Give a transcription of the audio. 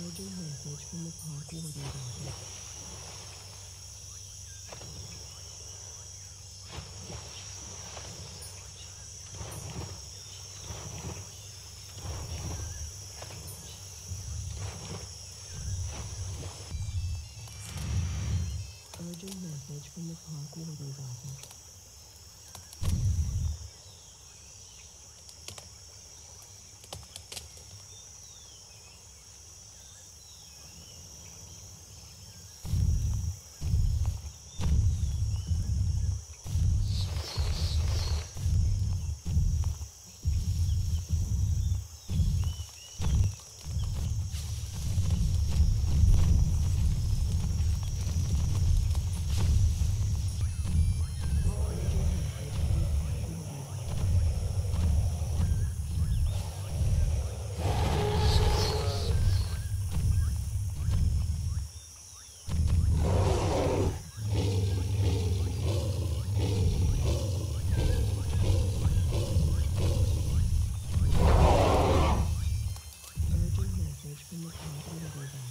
Virgin Heritage from the park warden garden. We're looking at everything.